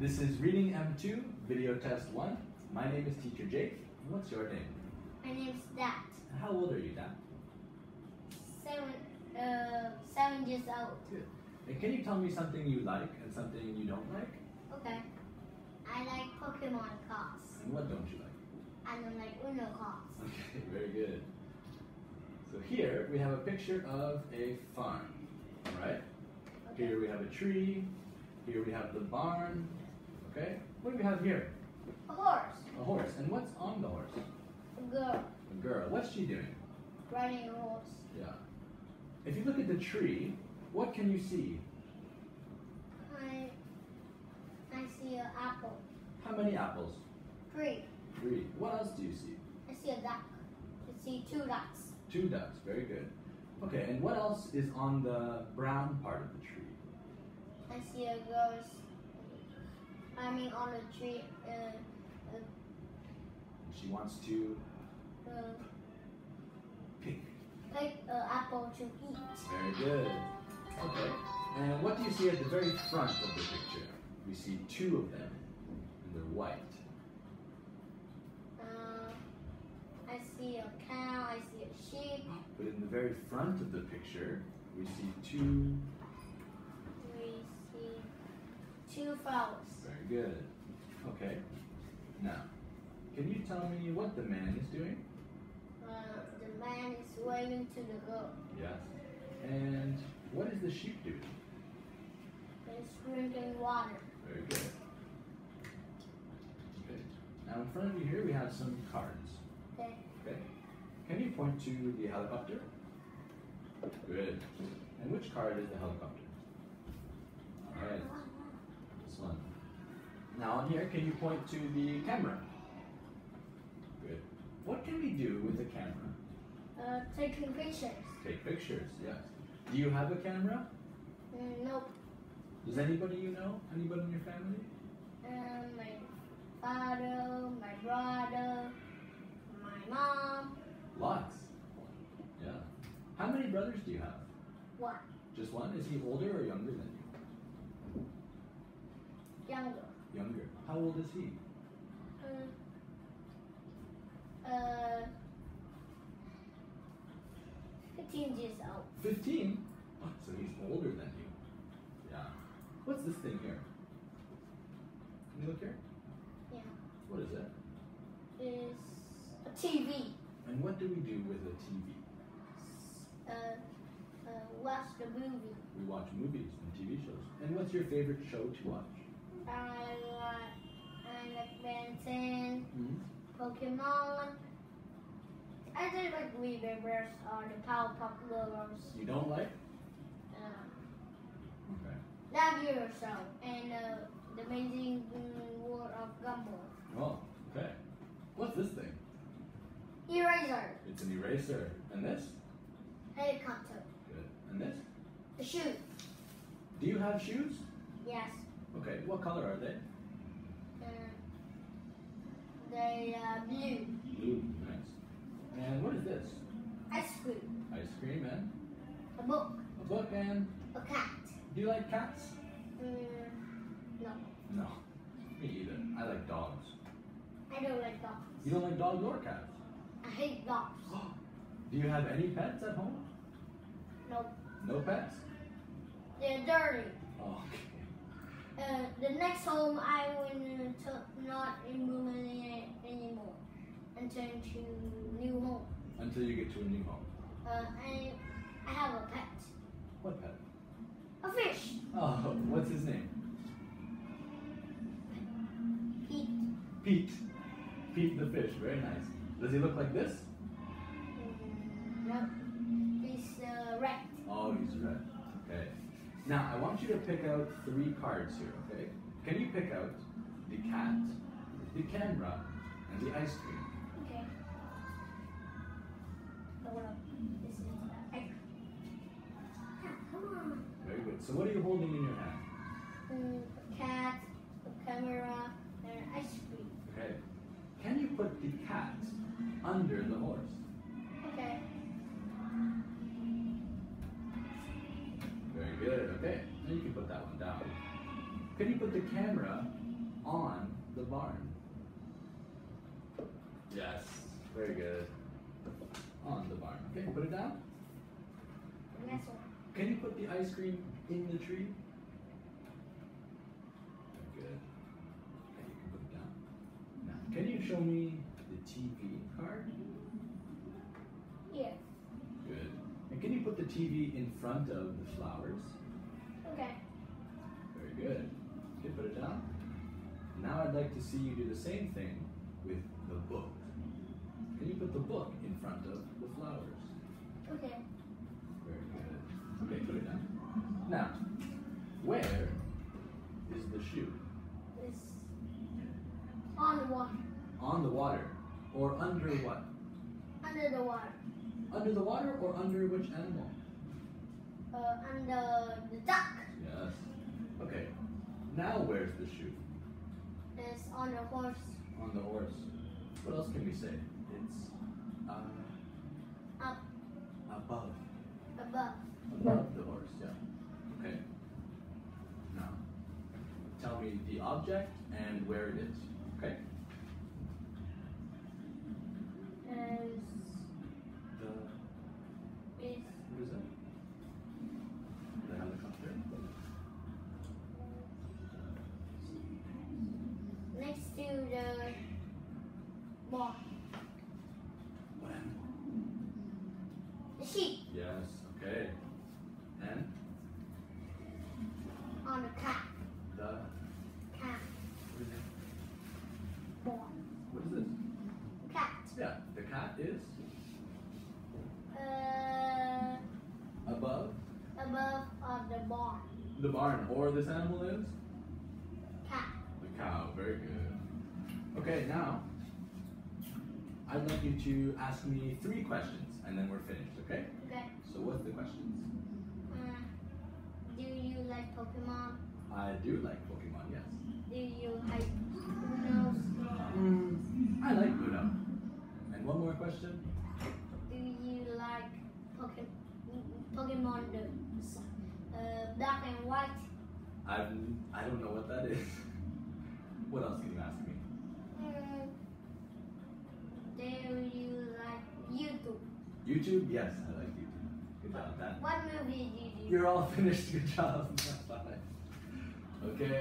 This is Reading M2, Video Test 1. My name is Teacher Jake. What's your name? My name's Dat. How old are you, Dat? Seven, uh, seven years old. And can you tell me something you like and something you don't like? Okay. I like Pokemon cards. And what don't you like? I don't like Uno cards. Okay, very good. So here we have a picture of a farm, right? Okay. Here we have a tree. Here we have the barn. Okay? What do we have here? A horse. A horse. And what's on the horse? A girl A girl. What's she doing? riding a horse. Yeah. If you look at the tree, what can you see? I I see an apple. How many apples? Three. Three. What else do you see? I see a duck. I see two ducks. Two ducks. Very good. Okay, and what else is on the brown part of the tree? I see a girl climbing on a tree. Uh, She wants to uh, pick. take an apple to eat. Very good. Okay. And what do you see at the very front of the picture? We see two of them, and they're white. Uh, I see a cow. I see a sheep. But in the very front of the picture, we see two. We see two flowers. Good. Okay. Now, can you tell me what the man is doing? Uh, the man is waving to the girl. Yes. And what is the sheep doing? It's drinking water. Very good. Okay. Now in front of you here we have some cards. Okay. Okay. Can you point to the helicopter? Good. And which card is the helicopter? Alright. This one. Now on here, can you point to the camera? Good. What can we do with the camera? Uh, taking pictures. Take pictures, yes. Do you have a camera? Mm, nope. Does anybody you know? Anybody in your family? Um, my father, my brother, my mom. Lots. Yeah. How many brothers do you have? One. Just one? Is he older or younger than you? Younger. Younger. How old is he? Uh, uh, 15 years old. 15? So he's older than you. Yeah. What's this thing here? Can you look here? Yeah. What is that? It's a TV. And what do we do with a TV? Uh, uh, watch the movie. We watch movies and TV shows. And what's your favorite show to watch? I like, I like Ben 10, Hmm? Pokemon. I just like Remembers or the Powerpuff Girls. You don't like? Uh, Okay. Love Your Show and uh, The Amazing World of Gumball. Oh, okay. What's this thing? Eraser. It's an eraser. And this? Helicopter. Good. And this? The shoe. Do you have shoes? Yes. Okay. What color are they? Uh, they are blue. Blue. Nice. And what is this? Ice cream. Ice cream and A book. a book and A cat. do you like cats? Mm, no. No. Me either. I like dogs. I don't like dogs. You don't like dogs or cats? I hate dogs. Do you have any pets at home? No. No pets? They're dirty. Oh, okay. Uh, the next home I will to not remove any anymore until to new home. Until you get to a new home. Uh, I I have a pet, What pet? a fish. Oh, what's his name? Pete. Pete. Pete the fish. Very nice. Does he look like this? Mm, no, he's uh, red. Oh, he's red. Okay. Now, I want you to pick out three cards here, okay? Can you pick out the cat, the camera, and the ice cream? Okay. Oh, well, this is I- Yeah, come on. Very good. So what are you holding in your hand? A cat, a camera, and ice cream. Okay. Can you put the cat under the horse? Very good. Okay. Now you can put that one down. Can you put the camera on the barn? Yes, very good. On the barn. Okay, put it down. Next one. Can you put the ice cream in the tree? Good. Okay, you can put it down. Now, can you show me the TV card? Yes. Good. And can you put the TV in front of the flowers? Okay. Very good. Put it down. Now I'd like to see you do the same thing with the book. Can you put the book in front of the flowers? Okay. Very good. Okay, put it down. Now, where is the shoe? It's on the water. On the water. Or under what? Under the water. Under the water or under which animal? Uh, under the duck. Yes. Okay. Now where's the shoe? It's on the horse. On the horse. What else can we say? It's uh, Up above. above. Above the horse, yeah. Okay. Now, tell me the object and where it is. Okay? Is The is what is it? The helicopter. next to the barn. What animal? The sheep Yes, okay. And on the cat. the Cat. what is it? Barn. What is this? Cat. Yeah, the cat is Uh, above above of the barn. the barn, or this animal is Cat. the cow. Very good. Okay, now I'd like you to ask me three questions, and then we're finished. Okay? Okay. So what's the questions? Uh, do you like Pokemon? I do like Pokemon, yes. Do you like Unos? Mm, I like Uno. And one more question. Do you like Pokemon? Pokemon uh, black and white? I've, I don't know what that is. what else can you ask me? Mm, do you like YouTube? YouTube? Yes, I like YouTube. Good job, Dat. What movie did you? You're all finished. Good job. Okay.